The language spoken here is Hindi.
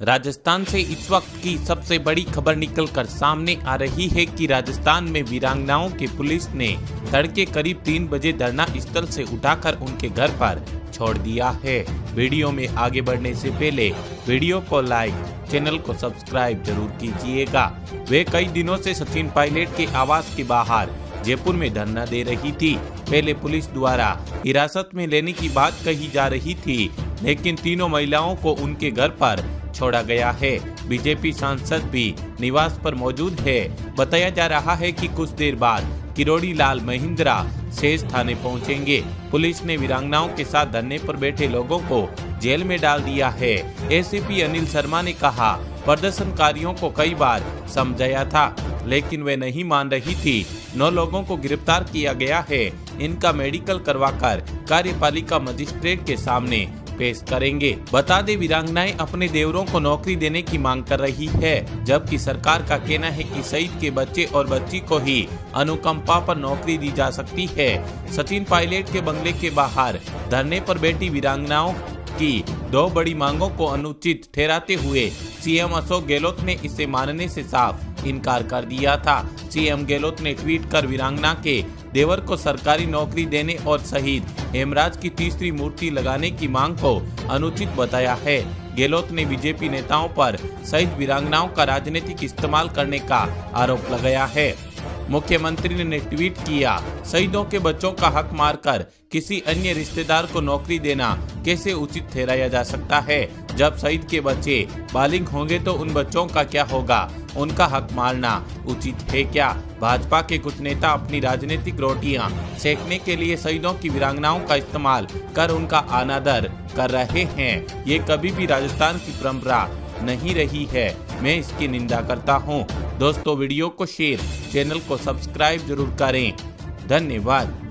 राजस्थान से इस वक्त की सबसे बड़ी खबर निकलकर सामने आ रही है कि राजस्थान में वीरांगनाओं की पुलिस ने तड़के करीब तीन बजे धरना स्थल से उठाकर उनके घर पर छोड़ दिया है। वीडियो में आगे बढ़ने से पहले वीडियो को लाइक, चैनल को सब्सक्राइब ज़रूर कीजिएगा। वे कई दिनों से सचिन पायलट के आवास के बाहर जयपुर में धरना दे रही थी। पहले पुलिस द्वारा हिरासत में लेने की बात कही जा रही थी, लेकिन तीनों महिलाओं को उनके घर पर छोड़ा गया है। बीजेपी सांसद भी निवास पर मौजूद है। बताया जा रहा है कि कुछ देर बाद किरोड़ी लाल महिंद्रा शेष थाने पहुँचेंगे। पुलिस ने वीरांगनाओं के साथ धरने पर बैठे लोगों को जेल में डाल दिया है। एसीपी अनिल शर्मा ने कहा, प्रदर्शनकारियों को कई बार समझाया था, लेकिन वे नहीं मान रही थी। नौ लोगों को गिरफ़्तार किया गया है। इनका मेडिकल करवाकर कार्यपालिका मजिस्ट्रेट के सामने पेश करेंगे। बता दे, वीरांगनाएँ अपने देवरों को नौकरी देने की मांग कर रही है, जबकि सरकार का कहना है कि शहीद के बच्चे और बच्ची को ही अनुकंपा पर नौकरी दी जा सकती है। सचिन पायलट के बंगले के बाहर, धरने पर बैठी वीरांगनाओं की दो बड़ी मांगों को अनुचित ठहराते हुए सीएम अशोक गहलोत ने इसे मानने से साफ़ इनकार कर दिया था। सीएम गहलोत ने ट्वीट कर वीरांगना के देवर को सरकारी नौकरी देने और शहीद हेमराज की तीसरी मूर्ति लगाने की मांग को अनुचित बताया है। गहलोत ने बीजेपी नेताओं पर शहीद वीरांगनाओं का राजनीतिक इस्तेमाल करने का आरोप लगाया है। मुख्यमंत्री ने ट्वीट किया, शहीदों के बच्चों का हक मारकर किसी अन्य रिश्तेदार को नौकरी देना कैसे उचित ठहराया जा सकता है? जब शहीद के बच्चे बालिग होंगे तो उन बच्चों का क्या होगा? उनका हक मारना उचित है क्या? भाजपा के कुछ नेता अपनी राजनीतिक रोटियाँ सेकने के लिए शहीदों की वीरांगनाओं का इस्तेमाल कर उनका अनादर कर रहे हैं। ये कभी भी राजस्थान की परंपरा नहीं रही है। मैं इसकी निंदा करता हूँ। दोस्तों, वीडियो को शेयर, चैनल को सब्सक्राइब ज़रूर करें। धन्यवाद।